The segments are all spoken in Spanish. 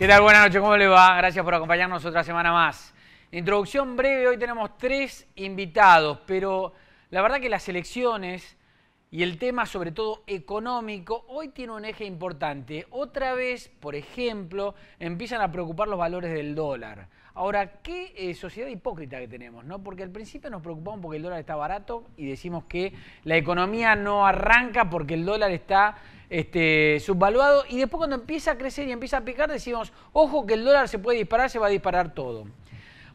¿Qué tal? Buenas noches, ¿cómo le va? Gracias por acompañarnos otra semana más. Introducción breve, hoy tenemos tres invitados, pero la verdad que las elecciones y el tema sobre todo económico hoy tiene un eje importante. Otra vez, por ejemplo, empiezan a preocupar los valores del dólar. Ahora, qué eh, sociedad hipócrita que tenemos, ¿no? Porque al principio nos preocupamos porque el dólar está barato y decimos que la economía no arranca porque el dólar está este, subvaluado y después cuando empieza a crecer y empieza a picar decimos, ojo que el dólar se puede disparar, se va a disparar todo.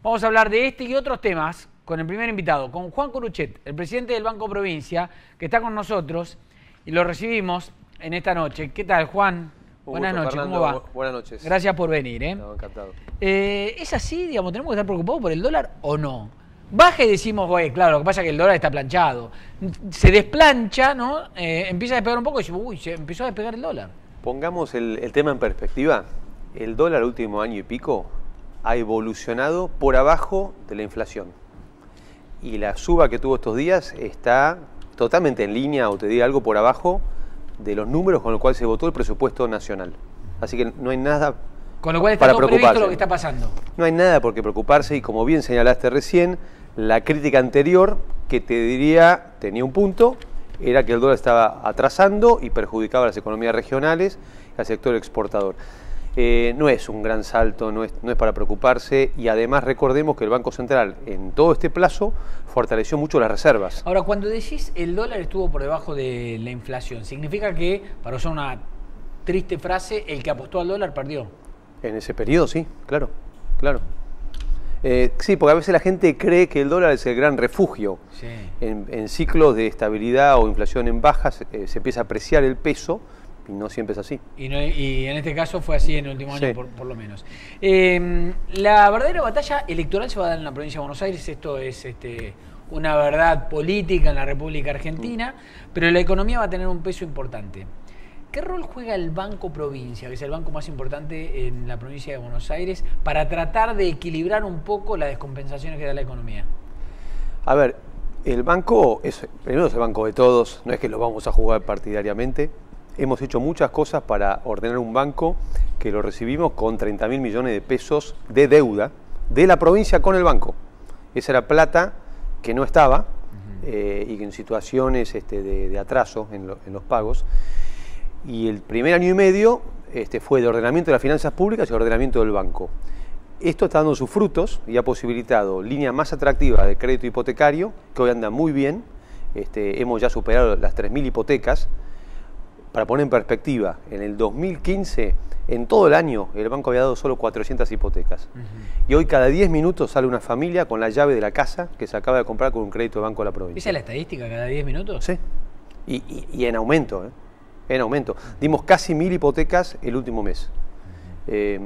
Vamos a hablar de este y otros temas con el primer invitado, con Juan Coruchet, el presidente del Banco Provincia, que está con nosotros y lo recibimos en esta noche. ¿Qué tal, Juan? Buenas noches, ¿cómo va? Buenas noches. Gracias por venir. ¿eh? encantado. Eh, ¿Es así, digamos, tenemos que estar preocupados por el dólar o no? Baja y decimos, güey, claro, lo que pasa es que el dólar está planchado. Se desplancha, ¿no? Eh, empieza a despegar un poco y decimos, uy, se empezó a despegar el dólar. Pongamos el, el tema en perspectiva. El dólar el último año y pico ha evolucionado por abajo de la inflación. Y la suba que tuvo estos días está totalmente en línea, o te diga algo por abajo, de los números con los cuales se votó el presupuesto nacional. Así que no hay nada con lo cual está para todo preocuparse. lo que está pasando. No hay nada por qué preocuparse y como bien señalaste recién, la crítica anterior que te diría tenía un punto, era que el dólar estaba atrasando y perjudicaba a las economías regionales y al sector exportador. Eh, no es un gran salto, no es, no es para preocuparse y además recordemos que el Banco Central en todo este plazo fortaleció mucho las reservas. Ahora, cuando decís el dólar estuvo por debajo de la inflación, ¿significa que, para usar una triste frase, el que apostó al dólar perdió? En ese periodo, sí, claro, claro. Eh, sí, porque a veces la gente cree que el dólar es el gran refugio. Sí. En, en ciclos de estabilidad o inflación en bajas eh, se empieza a apreciar el peso y no siempre es así. Y, no- y en este caso fue así en el último año, Sí. por, por lo menos. Eh, la verdadera batalla electoral se va a dar en la provincia de Buenos Aires. Esto es este, una verdad política en la República Argentina, pero la economía va a tener un peso importante. ¿Qué rol juega el Banco Provincia, que es el banco más importante en la provincia de Buenos Aires, para tratar de equilibrar un poco las descompensaciones que da la economía? A ver, el banco, es, primero es el banco de todos, no es que lo vamos a jugar partidariamente. Hemos hecho muchas cosas para ordenar un banco que lo recibimos con 30 mil millones de pesos de deuda de la provincia con el banco. Esa era plata que no estaba eh, y que en situaciones este, de, de atraso en, lo- en los pagos. Y el primer año y medio este, fue de ordenamiento de las finanzas públicas y ordenamiento del banco. Esto está dando sus frutos y ha posibilitado líneas más atractivas de crédito hipotecario, que hoy andan muy bien. Este, hemos ya superado las 3.000 hipotecas. Para poner en perspectiva, en el 2015, en todo el año, el banco había dado solo 400 hipotecas. Y hoy cada 10 minutos sale una familia con la llave de la casa que se acaba de comprar con un crédito de banco de la provincia. ¿Esa es la estadística cada 10 minutos? Sí. Y, y- y en aumento, ¿eh? En aumento. Dimos casi mil hipotecas el último mes. Eh,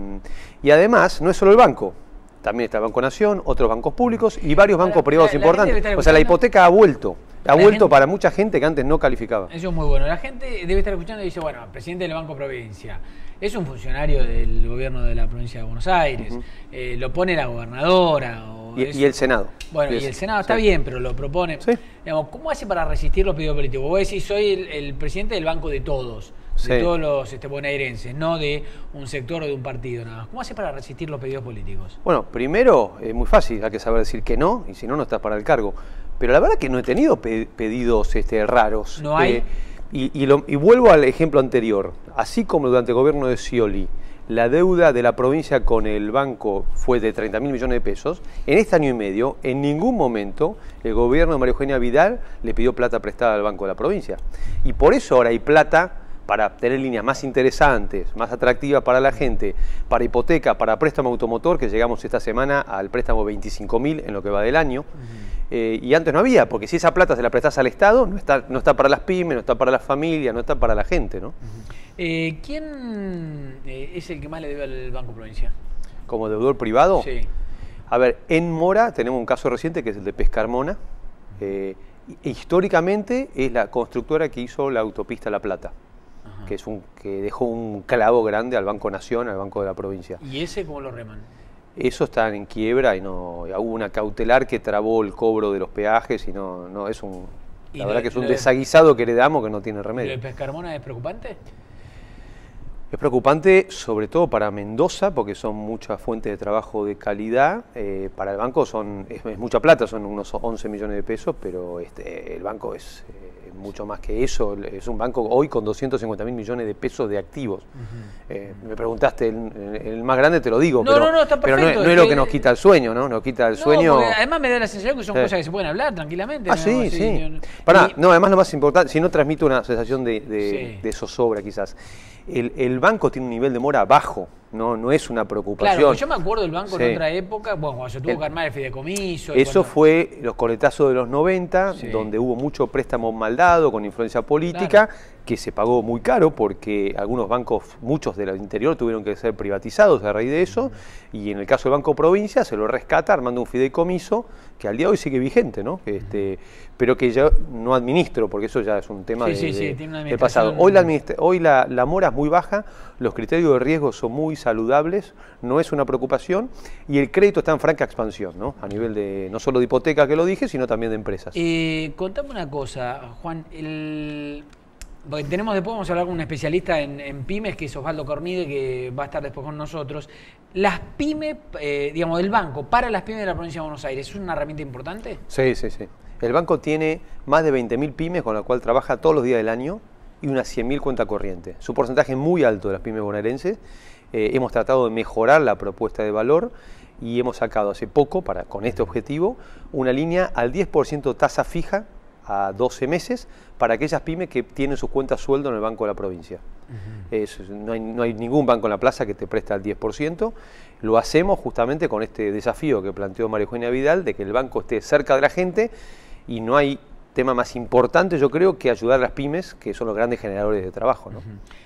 y además, no es solo el banco. También está el Banco Nación, otros bancos públicos y varios bancos privados la- la importantes. O sea, la hipoteca ha vuelto. Ha vuelto gente- para mucha gente que antes no calificaba. Eso es muy bueno. La gente debe estar escuchando y dice, bueno, presidente del Banco Provincia, es un funcionario del gobierno de la provincia de Buenos Aires, eh, lo pone la gobernadora. o Y, es- y el Senado. Bueno, y el Senado está sí. bien, pero lo propone. Sí. Digamos, ¿Cómo hace para resistir los pedidos políticos? Vos decís, soy el, el presidente del banco de todos, de Sí. todos los este, bonaerenses, no de un sector o de un partido nada más. ¿Cómo hace para resistir los pedidos políticos? Bueno, primero es muy fácil, hay que saber decir que no, y si no, no estás para el cargo. Pero la verdad que no he tenido pe- pedidos este, raros. No hay. Eh, y, y lo- y vuelvo al ejemplo anterior. Así como durante el gobierno de Scioli la deuda de la provincia con el banco fue de 30 mil millones de pesos, en este año y medio, en ningún momento el gobierno de María Eugenia Vidal le pidió plata prestada al banco de la provincia. Y por eso ahora hay plata para tener líneas más interesantes, más atractivas para la gente, para hipoteca, para préstamo automotor, que llegamos esta semana al préstamo 25 mil en lo que va del año. Eh, y antes no había, porque si esa plata se la prestás al Estado, no está, no está para las pymes, no está para las familias, no está para la gente, ¿no? Eh, ¿Quién eh, es el que más le debe al Banco Provincia? Como deudor privado. Sí. A ver, en Mora tenemos un caso reciente que es el de Pescarmona. Históricamente es la constructora que hizo la autopista La Plata. Que, es un, que dejó un clavo grande al Banco Nación, al Banco de la Provincia. ¿Y ese cómo lo reman? Eso está en quiebra y no hubo una cautelar que trabó el cobro de los peajes y no, no es un ¿Y la verdad que es un de- desaguisado que heredamos que no tiene ¿Lo de remedio. Pescarmona es preocupante? Es preocupante sobre todo para Mendoza, porque son muchas fuentes de trabajo de calidad. Eh, para el banco son es, mucha plata, son unos 11 millones de pesos, pero este, el banco es eh, mucho más que eso. Es un banco hoy con 250 mil millones de pesos de activos. Eh, me preguntaste, el, más grande te lo digo, pero, no, no, es, lo que nos quita el sueño, ¿no? Nos quita el sueño. Además me da la sensación que son cosas que se pueden hablar tranquilamente. Ah, sí, sí. Para, no, además lo más importante, si no transmite una sensación de, de zozobra quizás el, banco tiene un nivel de mora bajo, no, no es una preocupación. Claro, yo me acuerdo del banco en otra época, bueno, cuando se tuvo que armar el fideicomiso. Eso fue los coletazos de los 90, donde hubo mucho préstamo maldado con influencia política, que se pagó muy caro porque algunos bancos, muchos del interior, tuvieron que ser privatizados a raíz de eso, y en el caso del Banco Provincia se lo rescata armando un fideicomiso que al día de hoy sigue vigente, ¿no? Este, pero que yo no administro, porque eso ya es un tema de, pasado. Hoy, la, hoy la, la mora es muy baja, los criterios de riesgo son muy saludables, no es una preocupación, y el crédito está en franca expansión, ¿no? A nivel de, no solo de hipoteca que lo dije, sino también de empresas. Eh, contame una cosa, Juan, el tenemos después, vamos a hablar con un especialista en, pymes, que es Osvaldo Cornide, que va a estar después con nosotros. Las pymes, eh, digamos, del banco, para las pymes de la provincia de Buenos Aires, ¿es una herramienta importante? Sí, sí, sí. El banco tiene más de 20.000 pymes con la cual trabaja todos los días del año y unas 100.000 cuentas corrientes. Su porcentaje es muy alto de las pymes bonaerenses. Eh, hemos tratado de mejorar la propuesta de valor y hemos sacado hace poco, para, con este objetivo, una línea al 10% tasa fija a 12 meses para aquellas pymes que tienen sus cuentas sueldo en el Banco de la Provincia. no, hay, ningún banco en la plaza que te preste al 10%. Lo hacemos justamente con este desafío que planteó María Eugenia Vidal de que el banco esté cerca de la gente y no hay tema más importante, yo creo, que ayudar a las pymes, que son los grandes generadores de trabajo.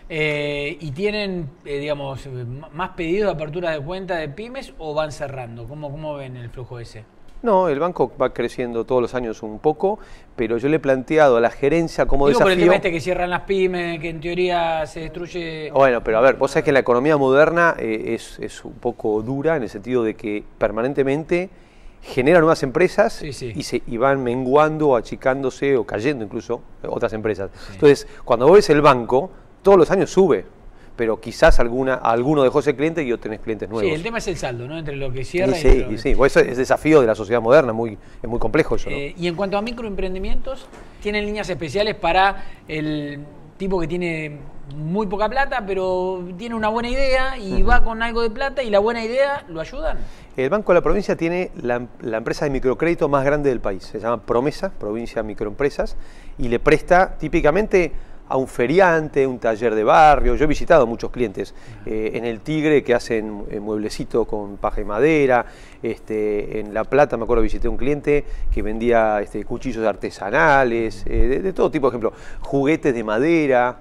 Eh, ¿Y tienen, eh, digamos, más pedidos de apertura de cuenta de pymes o van cerrando? ¿Cómo, cómo ven el flujo ese? No, el banco va creciendo todos los años un poco, pero yo le he planteado a la gerencia como Digo desafío... por el tema este que cierran las pymes, que en teoría se destruye... Bueno, pero a ver, vos sabés que la economía moderna eh, es, un poco dura en el sentido de que permanentemente genera nuevas empresas Y, se, y van menguando, achicándose o cayendo incluso otras empresas. Entonces, cuando vos ves el banco, todos los años sube pero quizás alguna, alguno dejó ese cliente y yo tenés clientes nuevos. Sí, el tema es el saldo, ¿no? Entre lo que cierra y, sí, y, sí, pues eso es desafío de la sociedad moderna, muy, es muy complejo eso. Eh, y en cuanto a microemprendimientos, ¿tienen líneas especiales para el tipo que tiene muy poca plata, pero tiene una buena idea y va con algo de plata y la buena idea lo ayudan? El Banco de la Provincia tiene la, la, empresa de microcrédito más grande del país, se llama Promesa, Provincia Microempresas, y le presta típicamente a un feriante, un taller de barrio. Yo he visitado muchos clientes eh, en el Tigre que hacen eh, mueblecito con paja y madera. Este, en La Plata me acuerdo visité un cliente que vendía este, cuchillos artesanales, eh, de, todo tipo, por ejemplo, juguetes de madera.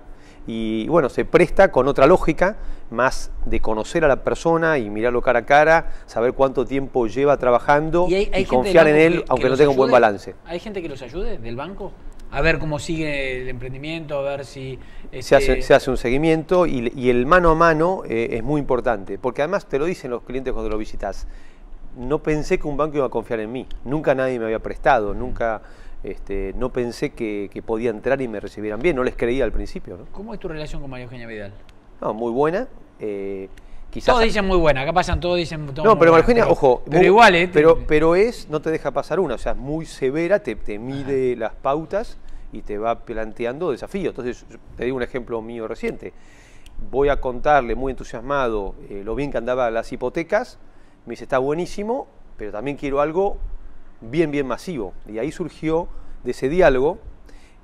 Y bueno, se presta con otra lógica, más de conocer a la persona y mirarlo cara a cara, saber cuánto tiempo lleva trabajando y, confiar en él, aunque no tenga un buen balance. ¿Hay gente que los ayude del banco? A ver cómo sigue el emprendimiento, a ver si... Se, hace, este se, hace, un seguimiento y, el mano a mano eh, es muy importante, porque además te lo dicen los clientes cuando lo visitas. No pensé que un banco iba a confiar en mí, nunca nadie me había prestado, nunca... Este, no pensé que, podía entrar y me recibieran bien, no les creía al principio. ¿Cómo es tu relación con María Eugenia Vidal? No, muy buena. Eh, todos dicen muy buena, acá pasan todos dicen No, pero María Eugenia, ojo, pero igual, ¿eh? Pero, pero es, no te deja pasar una, o sea, es muy severa, te, te mide las pautas y te va planteando desafíos. Entonces, te digo un ejemplo mío reciente. Voy a contarle muy entusiasmado eh, lo bien que andaba las hipotecas. Me dice, está buenísimo, pero también quiero algo bien, bien masivo. Y ahí surgió de ese diálogo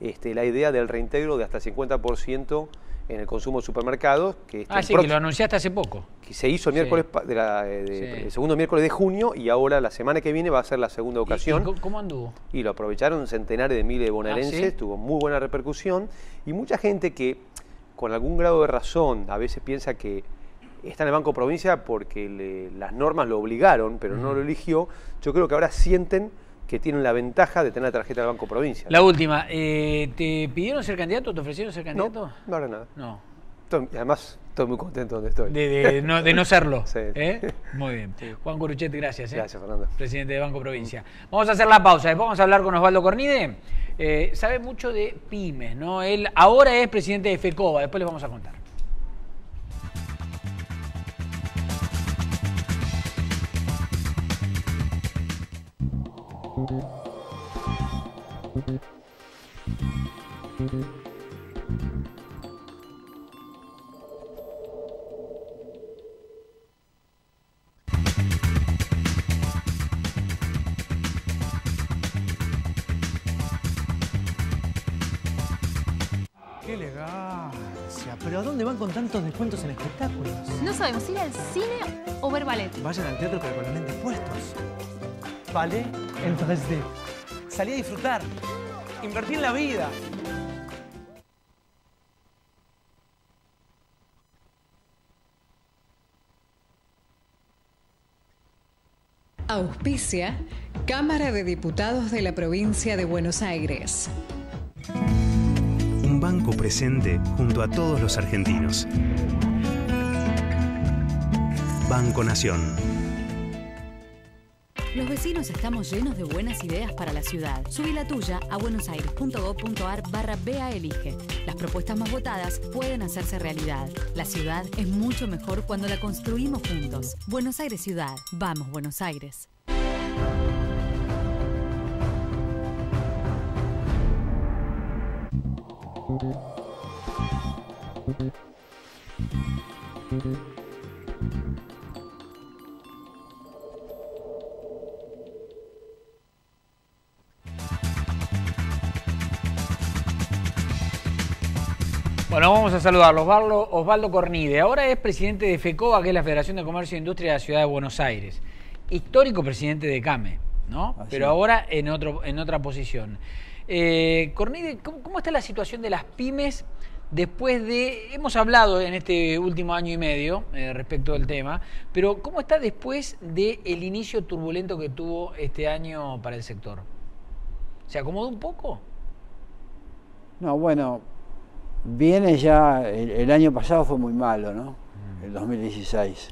este, la idea del reintegro de hasta el 50% en el consumo de supermercados. Que ah, sí, que lo anunciaste hace poco. Que se hizo el, miércoles el segundo miércoles de junio y ahora la semana que viene va a ser la segunda ocasión. ¿Y, cómo anduvo? Y lo aprovecharon centenares de miles de bonaerenses, ah, tuvo muy buena repercusión y mucha gente que con algún grado de razón a veces piensa que está en el Banco Provincia porque las normas lo obligaron, pero no lo eligió, yo creo que ahora sienten que tienen la ventaja de tener la tarjeta del Banco Provincia. La última, eh, ¿te pidieron ser candidato? ¿Te ofrecieron ser candidato? No, no ahora nada. No. además, estoy muy contento donde estoy. De, no, serlo. sí. ¿eh? Muy bien. Juan Coruchet, gracias. ¿eh? Gracias, Fernando. Presidente de Banco Provincia. Vamos a hacer la pausa. Después vamos a hablar con Osvaldo Cornide. sabe mucho de pymes, ¿no? Él ahora es presidente de FECOBA. Después les vamos a contar. Vayan al teatro pero con los lentes puestos. Vale en 3D. Salí a disfrutar. Invertí en la vida. Auspicia Cámara de Diputados de la Provincia de Buenos Aires. Un banco presente junto a todos los argentinos. Banco Nación. Los vecinos estamos llenos de buenas ideas para la ciudad. Subí la tuya a buenosaires.gov.ar barra BA Elige. Las propuestas más votadas pueden hacerse realidad. La ciudad es mucho mejor cuando la construimos juntos. Buenos Aires Ciudad. Vamos, Buenos Aires. Bueno, vamos a saludarlo. Osvaldo, Osvaldo Cornide. Ahora es presidente de FECOA, que es la Federación de Comercio e Industria de la Ciudad de Buenos Aires. Histórico presidente de CAME, ¿no? Pero ahora en, otro, en otra posición. Eh, Cornide, ¿cómo, cómo está la situación de las pymes después de... Hemos hablado en este último año y medio eh, respecto del tema, pero ¿cómo está después del inicio turbulento que tuvo este año para el sector? ¿Se acomodó un poco? No, bueno, viene ya, el, el año pasado fue muy malo, ¿no? El 2016,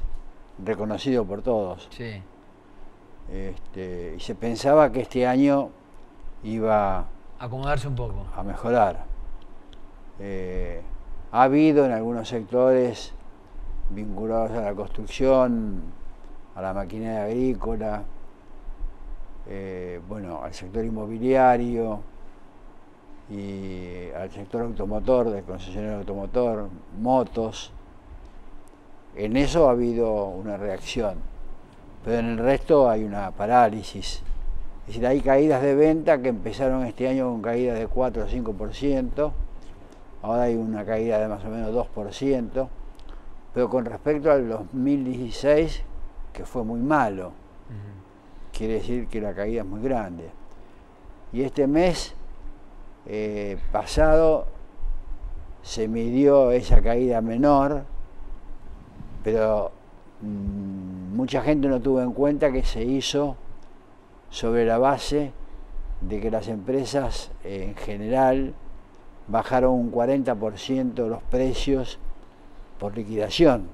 reconocido por todos. Sí. Este, y se pensaba que este año iba Acomodarse un poco. a mejorar. Eh, ha habido en algunos sectores vinculados a la construcción, a la maquinaria agrícola, eh, bueno, al sector inmobiliario y al sector automotor, del concesionario automotor, motos. En eso ha habido una reacción, pero en el resto hay una parálisis. Es decir, hay caídas de venta que empezaron este año con caídas de 4 o 5%, ahora hay una caída de más o menos 2%, pero con respecto al 2016, que fue muy malo, quiere decir que la caída es muy grande. Y este mes eh, pasado se midió esa caída menor, pero mm, mucha gente no tuvo en cuenta que se hizo sobre la base de que las empresas eh, en general bajaron un 40% los precios por liquidación,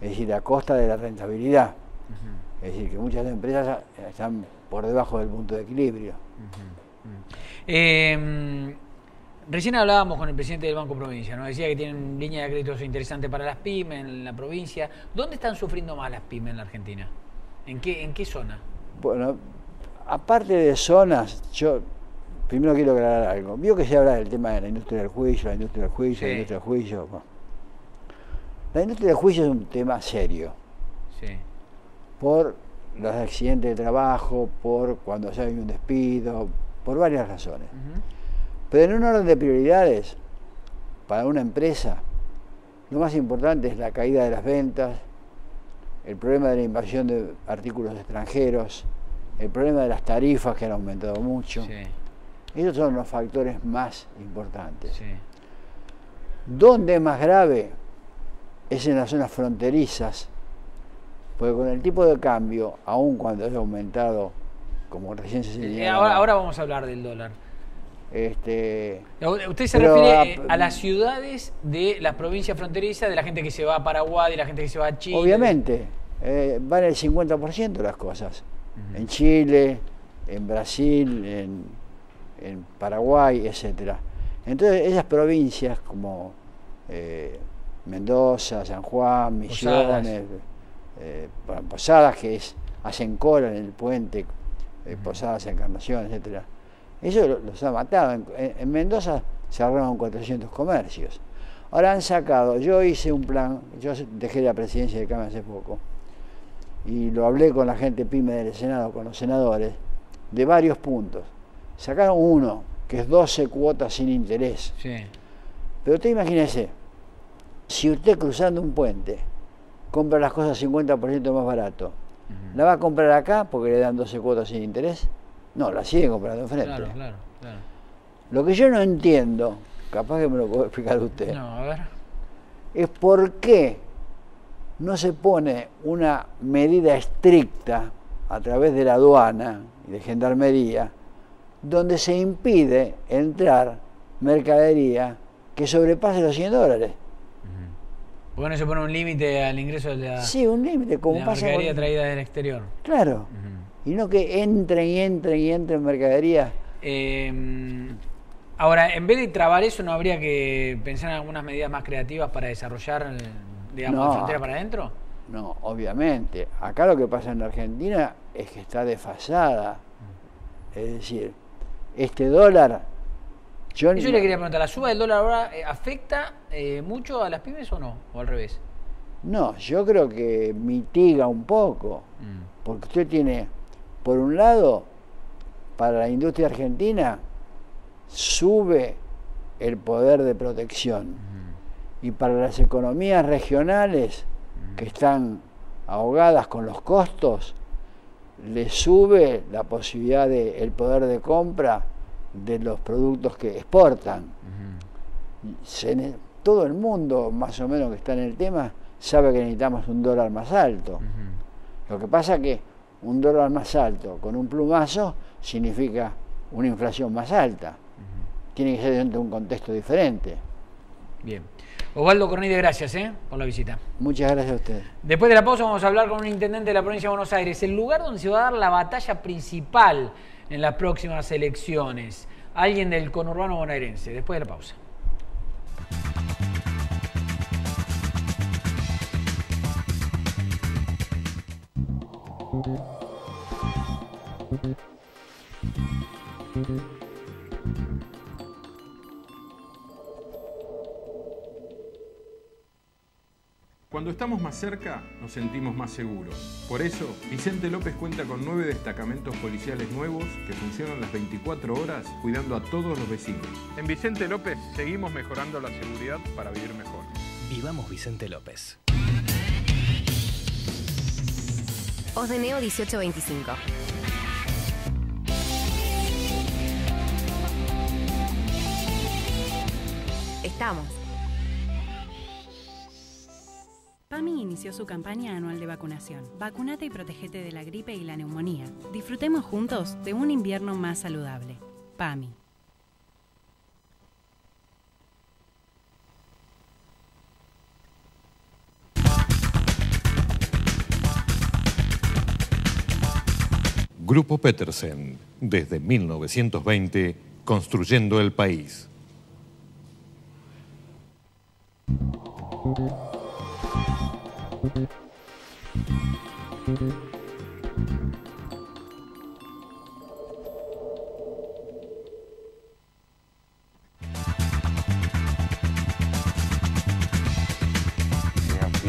es decir, a costa de la rentabilidad. Es decir, que muchas empresas están por debajo del punto de equilibrio. Eh, recién hablábamos con el presidente del Banco Provincia, nos decía que tienen línea de créditos interesante para las pymes en la provincia. ¿Dónde están sufriendo más las pymes en la Argentina? ¿En qué, en qué zona? Bueno, aparte de zonas, yo primero quiero aclarar algo. Vio que se habla del tema de la industria del juicio, la industria del juicio, Sí. la industria del juicio. Bueno. La industria del juicio es un tema serio, Sí. por los accidentes de trabajo, por cuando se hay un despido, por varias razones. Pero en un orden de prioridades, para una empresa, lo más importante es la caída de las ventas, el problema de la invasión de artículos extranjeros, el problema de las tarifas que han aumentado mucho. Sí, Esos son los factores más importantes. sí. ¿Dónde es más grave? Es en las zonas fronterizas, porque con el tipo de cambio, aun cuando haya aumentado, como recién se Eh, señalaba, ahora, ahora vamos a hablar del dólar. este, Usted se refiere eh, a las ciudades de las provincias fronterizas, de la gente que se va a Paraguay, de la gente que se va a Chile. Obviamente, eh, van el 50% las cosas. En Chile, en Brasil, en, en Paraguay, etcétera. Entonces, esas provincias como eh, Mendoza, San Juan. Misiones, eh, Posadas, que es, hacen cola en el puente, eh, Posadas, Encarnación, etcétera. Eso lo- los ha matado. En, en- en Mendoza cerraron 400 comercios. Ahora han sacado, yo hice un plan, yo dejé la presidencia de Cámara hace poco, y lo hablé con la gente pyme del Senado, con los senadores, de varios puntos. Sacaron uno, que es 12 cuotas sin interés. Sí. Pero usted imagínese, si usted cruzando un puente compra las cosas 50% más barato, ¿la va a comprar acá porque le dan 12 cuotas sin interés? No, la sigue comprando enfrente. Claro, claro, claro. Lo que yo no entiendo, capaz que me lo puede explicar usted, No, a ver. es por qué no se pone una medida estricta a través de la aduana y de gendarmería, donde se impide entrar mercadería que sobrepase los 100 dólares. ¿Por qué no se pone un límite al ingreso de la, Sí, un límite, como la pasa mercadería con... traída del exterior? Claro. Y no que entren y entren y entren mercadería. Eh, ahora, en vez de trabar eso, ¿no habría que pensar en algunas medidas más creativas para desarrollar, digamos, No. de frontera para adentro? No, obviamente. Acá lo que pasa en la Argentina es que está desfasada. Es decir, este dólar... Yo Eso no- le quería preguntar, ¿la suba del dólar ahora eh, afecta eh, mucho a las pymes o no? ¿O al revés? No, yo creo que mitiga un poco, Mm. porque usted tiene, por un lado, para la industria argentina, sube el poder de protección, y para las economías regionales que están ahogadas con los costos, le sube la posibilidad de el poder de compra de los productos que exportan. Se ne- todo el mundo, más o menos que está en el tema, sabe que necesitamos un dólar más alto. Lo que pasa que un dólar más alto con un plumazo significa una inflación más alta. Tiene que ser dentro de un contexto diferente. Bien. Osvaldo Cornide, gracias eh, por la visita. Muchas gracias a usted. Después de la pausa vamos a hablar con un intendente de la provincia de Buenos Aires, el lugar donde se va a dar la batalla principal en las próximas elecciones. Alguien del conurbano bonaerense. Después de la pausa. Cuando estamos más cerca, nos sentimos más seguros. Por eso, Vicente López cuenta con nueve destacamentos policiales nuevos que funcionan las 24 horas cuidando a todos los vecinos. En Vicente López seguimos mejorando la seguridad para vivir mejor. Vivamos Vicente López. Osdeneo 1825. Estamos. Inició su campaña anual de vacunación. Vacunate y protegete de la gripe y la neumonía. Disfrutemos juntos de un invierno más saludable. PAMI. Grupo Petersen, desde 1920, construyendo el país. En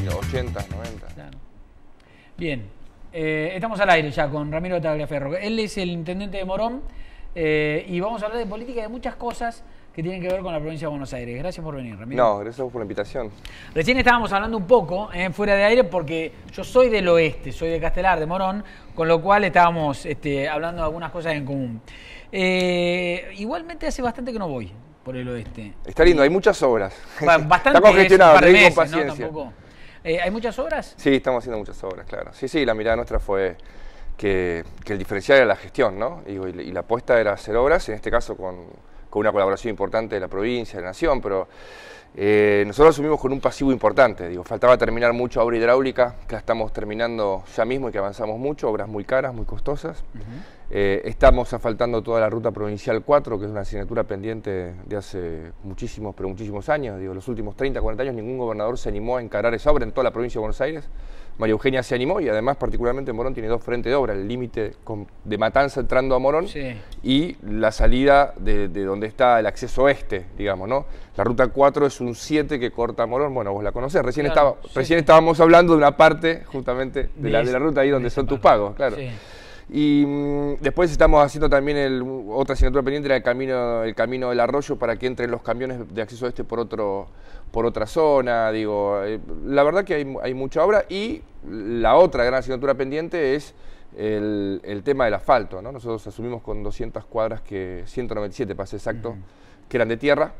80, 90. Bien, eh, estamos al aire ya con Ramiro Tagliaferro. Él es el intendente de Morón eh, y vamos a hablar de política y de muchas cosas que tienen que ver con la provincia de Buenos Aires. Gracias por venir, Ramiro. No, gracias por la invitación. Recién estábamos hablando un poco eh, fuera de aire porque yo soy del oeste, soy de Castelar, de Morón, con lo cual estábamos este, hablando de algunas cosas en común. Eh, igualmente hace bastante que no voy por el oeste. Está lindo, hay muchas obras. Ba- Bastante Está congestionado, es con meses, ¿no? paciencia. Eh, ¿Hay muchas obras? Sí, estamos haciendo muchas obras, claro. Sí, sí, la mirada nuestra fue que, que el diferencial era la gestión, ¿no? Y la apuesta era hacer obras, en este caso con, con una colaboración importante de la provincia, de la nación, pero eh, nosotros asumimos con un pasivo importante. Digo, faltaba terminar mucho obra hidráulica, que la estamos terminando ya mismo y que avanzamos mucho, obras muy caras, muy costosas. Eh, estamos asfaltando toda la ruta provincial 4, que es una asignatura pendiente de hace muchísimos, pero muchísimos años. Digo, los últimos 30, 40 años ningún gobernador se animó a encarar esa obra en toda la provincia de Buenos Aires. María Eugenia se animó y además particularmente Morón tiene dos frentes de obra, el límite de Matanza entrando a Morón y la salida de, donde está el acceso este, digamos, ¿no? La ruta 4 es un 7 que corta Morón, bueno, vos la conocés, recién, estaba, recién estábamos hablando de una parte justamente de, la, de la ruta ahí donde son tus pagos, claro. Y mm, después estamos haciendo también el, otra asignatura pendiente, era el camino, el camino del arroyo para que entren los camiones de acceso este por otro por otra zona, digo, eh, la verdad que hay, hay, mucha obra y la otra gran asignatura pendiente es el, el, tema del asfalto, ¿no? Nosotros asumimos con 200 cuadras, que 197 para ser exacto, que eran de tierra,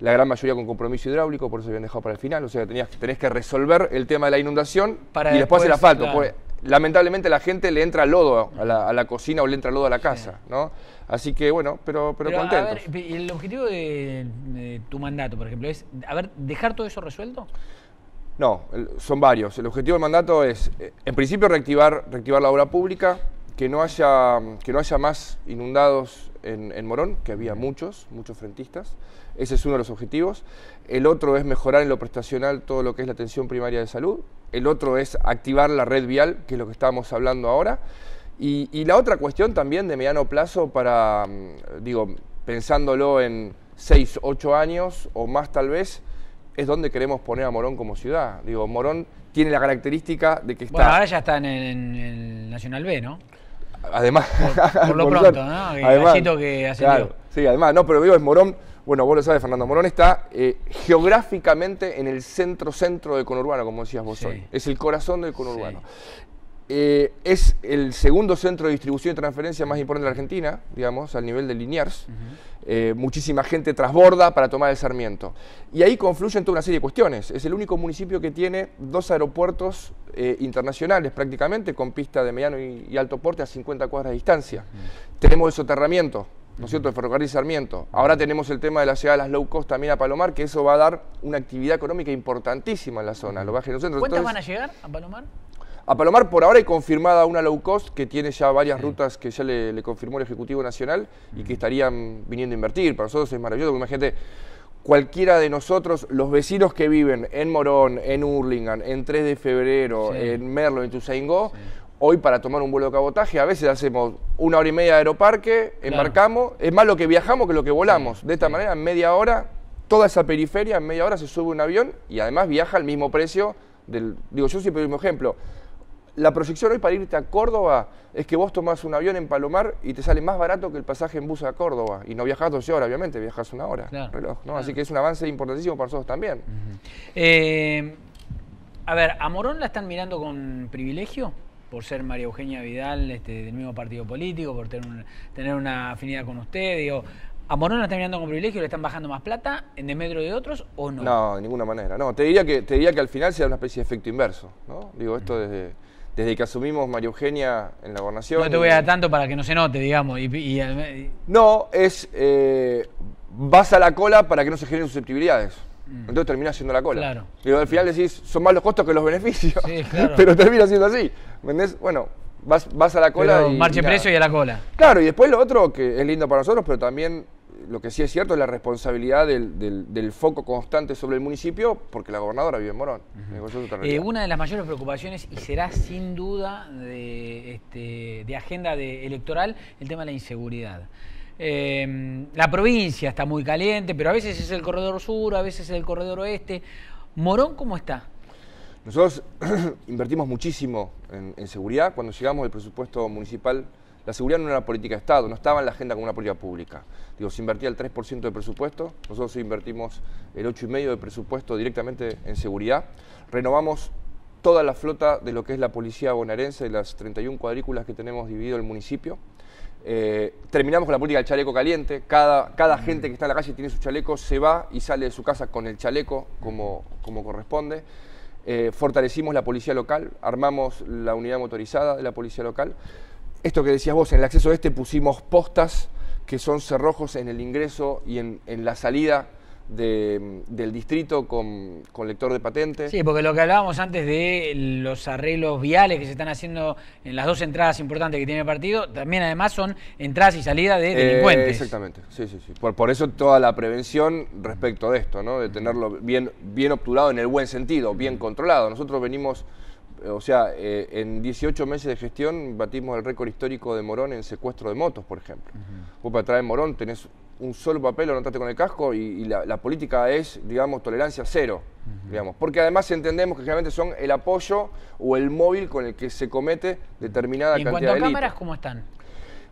la gran mayoría con compromiso hidráulico, por eso habían dejado para el final, o sea, tenías, tenés que resolver el tema de la inundación y después, el asfalto, pues, lamentablemente la gente le entra lodo a la, a la, cocina o le entra lodo a la casa, ¿no? Así que bueno, pero, pero, pero contentos. A ver, ¿El objetivo de, tu mandato, por ejemplo, es a ver, dejar todo eso resuelto? No, son varios. El objetivo del mandato es, eh, en principio, reactivar, reactivar la obra pública, que no haya, que no haya más inundados en, en Morón, que había muchos, muchos frentistas. Ese es uno de los objetivos. El otro es mejorar en lo prestacional todo lo que es la atención primaria de salud. El otro es activar la red vial, que es lo que estábamos hablando ahora. Y, la otra cuestión también de mediano plazo para, mm, digo, pensándolo en 6, 8 años o más tal vez, es donde queremos poner a Morón como ciudad. Digo, Morón tiene la característica de que está... Bueno, ahora ya está en el, Nacional B, ¿no? Además... Por, lo pronto, ¿no? El además, que claro, Sí, además, no, pero digo, es Morón... Bueno, vos lo sabes, Fernando, Morón está eh, geográficamente en el centro-centro del conurbano, como decías vos hoy. Es el corazón del conurbano. Eh, es el segundo centro de distribución y transferencia más importante de la Argentina, digamos, al nivel de Liniers. Eh, muchísima gente transborda para tomar el Sarmiento. Y ahí confluyen toda una serie de cuestiones. Es el único municipio que tiene dos aeropuertos eh, internacionales prácticamente, con pista de mediano y, alto porte a 50 cuadras de distancia. Tenemos el soterramiento, ¿no es cierto?, el ferrocarril Sarmiento. Ahora tenemos el tema de la llegada de las low cost también a Palomar, que eso va a dar una actividad económica importantísima en la zona. Lo ¿Cuántas van a llegar a Palomar? A Palomar por ahora hay confirmada una low cost que tiene ya varias rutas que ya le, confirmó el Ejecutivo Nacional y que estarían viniendo a invertir. Para nosotros es maravilloso, porque imagínate, cualquiera de nosotros, los vecinos que viven en Morón, en Hurlingham, en 3 de febrero, en Merlo, en Tuzaingó, hoy para tomar un vuelo de cabotaje, a veces hacemos una hora y media de aeroparque, embarcamos, es más lo que viajamos que lo que volamos. De esta manera, en media hora, toda esa periferia, en media hora se sube un avión y además viaja al mismo precio del... Digo, yo siempre doy un ejemplo la proyección hoy para irte a Córdoba es que vos tomás un avión en Palomar y te sale más barato que el pasaje en bus a Córdoba. Y no viajas 12 horas, obviamente, viajas una hora. reloj, ¿no? Así que es un avance importantísimo para nosotros también. Eh, a ver, ¿a Morón la están mirando con privilegio? Por ser María Eugenia Vidal este, del mismo partido político, por tener, tener una afinidad con usted. Digo, ¿A Morón la están mirando con privilegio? ¿Le están bajando más plata en desmedro de otros o no? No, de ninguna manera. No, te diría que, te diría que al final sea una especie de efecto inverso. ¿no? Digo, esto desde desde que asumimos María Eugenia en la gobernación. No te voy a dar tanto para que no se note, digamos. no, es es vas a la cola para que no se generen susceptibilidades. Mm. Entonces termina siendo la cola. Claro. Digo, al final decís, son más los costos que los beneficios. Sí, claro. Pero termina siendo así. ¿Entendés? Bueno, vas, vas a la cola y. Marche precio y a la cola. Claro, y después lo otro que es lindo para nosotros, pero también lo que sí es cierto es la responsabilidad del, foco constante sobre el municipio, porque la gobernadora vive en Morón. Eh, una de las mayores preocupaciones, y será sin duda de, este, agenda electoral, el tema de la inseguridad. Em, la provincia está muy caliente, pero a veces es el corredor sur, a veces es el corredor oeste. ¿Morón cómo está? Nosotros invertimos muchísimo en seguridad. Cuando llegamos el presupuesto municipal la seguridad no era política de Estado, no estaba en la agenda como una política pública. Digo, se invertía el 3% de presupuesto, nosotros invertimos el 8,5% de presupuesto directamente en seguridad. Renovamos toda la flota de lo que es la policía bonaerense, las 31 cuadrículas que tenemos dividido el municipio. Eh, terminamos con la política del chaleco caliente. Cada, cada gente que está en la calle tiene su chaleco, se va y sale de su casa con el chaleco como, como corresponde. Eh, fortalecimos la policía local, armamos la unidad motorizada de la policía local esto que decías vos, en el acceso este pusimos postas que son cerrojos en el ingreso y en, la salida de- del distrito con, con lector de patente. Sí, porque lo que hablábamos antes de los arreglos viales que se están haciendo en las dos entradas importantes que tiene el partido, también además son entradas y salidas de Eh, delincuentes. exactamente, sí, sí, sí. Por, por eso toda la prevención respecto de esto, ¿no? De tenerlo bien, bien obturado en el buen sentido, bien controlado. Nosotros venimos, eh, o sea, eh, en 18 meses de gestión batimos el récord histórico de Morón en secuestro de motos, por ejemplo. Vos para traer Morón tenés un solo papel, lo anotaste con el casco y, y la, la política es, digamos, tolerancia cero. Digamos, porque además entendemos que generalmente son el apoyo o el móvil con el que se comete determinada Y en cantidad cuanto a de delitos. cámaras, ¿cómo están?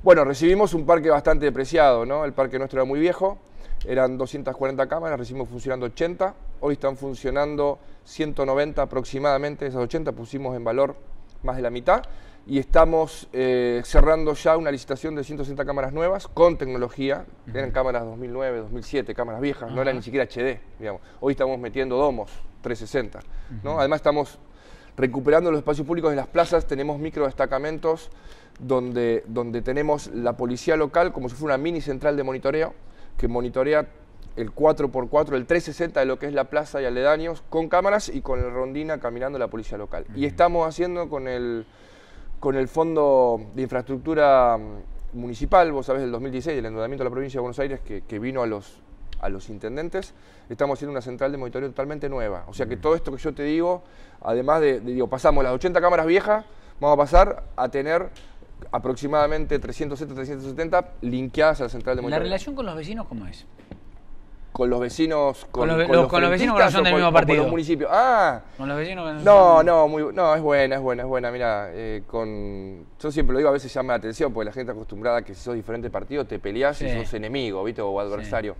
Bueno, recibimos un parque bastante depreciado, ¿no? El parque nuestro era muy viejo, eran 240 cámaras, recibimos funcionando 80, hoy están funcionando 190 aproximadamente, esas 80 pusimos en valor más de la mitad y estamos eh, cerrando ya una licitación de 160 cámaras nuevas con tecnología, eran cámaras 2009, 2007, cámaras viejas, no eran ni siquiera HD, digamos. Hoy estamos metiendo domos 360, ¿no? Además estamos recuperando los espacios públicos de las plazas, tenemos micro destacamentos donde, donde tenemos la policía local como si fuera una mini central de monitoreo que monitorea el 4x4, el 360 de lo que es la plaza y aledaños con cámaras y con el rondina caminando la policía local. Y estamos haciendo con el, con el Fondo de Infraestructura mm, Municipal, vos sabés, del 2016, del endeudamiento de la provincia de Buenos Aires, que, que vino a los, a los intendentes, estamos haciendo una central de monitoreo totalmente nueva. O sea que todo esto que yo te digo, además de, de, digo, pasamos las 80 cámaras viejas, vamos a pasar a tener aproximadamente 370, 370 linkeadas a la central de ¿La monitoreo. relación con los vecinos cómo es? Con los vecinos, Con los ve- los- con los vecinos que no son del con- mismo o con partido. los municipios. Ah, Con los vecinos que no no, no, muy, no, es buena, es buena, es buena. Mira, eh, con, yo siempre lo digo, a veces llama la atención porque la gente acostumbrada a que si sos diferente partido te peleás y sos enemigo, ¿viste? O adversario.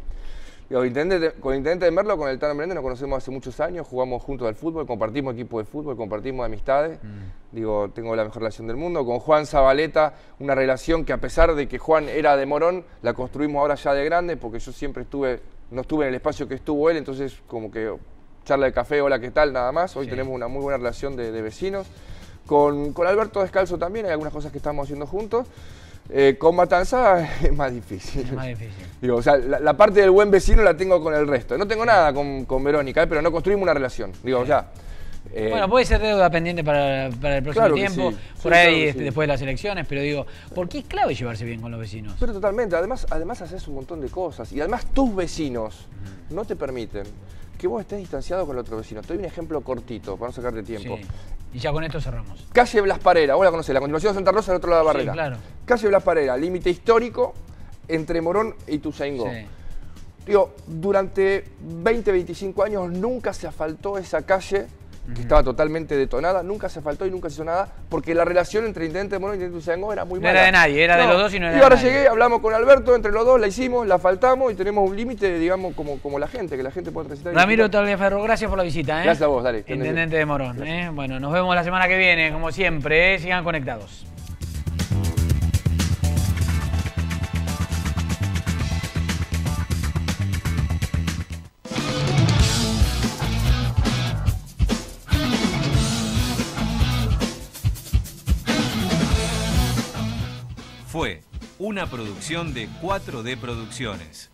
Digo, intendente- con el intendente de Merlo, con el Tano Menéndez, nos conocemos hace muchos años, jugamos juntos al fútbol, compartimos equipo de fútbol, compartimos amistades. Mm. Digo, tengo la mejor relación del mundo. Con Juan Zabaleta, una relación que a pesar de que Juan era de Morón, la construimos ahora ya de grande, porque yo siempre estuve, no estuve en el espacio que estuvo él, entonces como que charla de café, hola, ¿qué tal? Nada más. Hoy Sí. tenemos una muy buena relación de, de vecinos. Con, con Alberto Descalzo también hay algunas cosas que estamos haciendo juntos. Eh, con Matanza es más difícil. Es más difícil. Digo, o sea, la, la parte del buen vecino la tengo con el resto. No tengo nada con, con Verónica, eh, pero no construimos una relación. Digo, o sea. Eh, Bueno, puede ser deuda pendiente para, para el próximo Claro tiempo, sí. por Sí, ahí claro este, sí. después de las elecciones, pero digo, ¿por qué es clave llevarse bien con los vecinos? Pero totalmente, además, además haces un montón de cosas. Y además tus vecinos no te permiten que vos estés distanciado con el otro vecino. Te doy un ejemplo cortito para no sacarte tiempo. Y ya con esto cerramos. Calle Blas Parera, vos la conocés, la continuación de Santa Rosa al otro lado de la barrera. claro. Calle Blas Parera, límite histórico entre Morón y Ituzaingó. Sí. Digo, durante 20, 25 años nunca se asfaltó esa calle que estaba totalmente detonada, nunca se asfaltó y nunca se hizo nada, porque la relación entre Intendente de Morón y Intendente de Ituzaingó era muy No mala. era de nadie, era de los dos y no era Y ahora de nadie. llegué, hablamos con Alberto, entre los dos la hicimos, la faltamos y tenemos un límite, digamos, como, como la gente, que la gente puede transitar. y Ramiro disfrutar. Talviaferro, gracias por la visita. ¿eh? Gracias a vos, dale, Intendente de Morón. ¿eh? Bueno, nos vemos la semana que viene, como siempre. ¿eh? Sigan conectados. Una producción de 4D Producciones.